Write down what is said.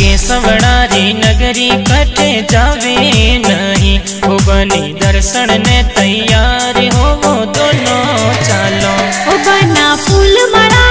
के सवणारी नगरी कटे जावे नहीं। ओ बनी दर्शन ने तैयार हो वो दोनों चालो। ओ बना फूल बड़ा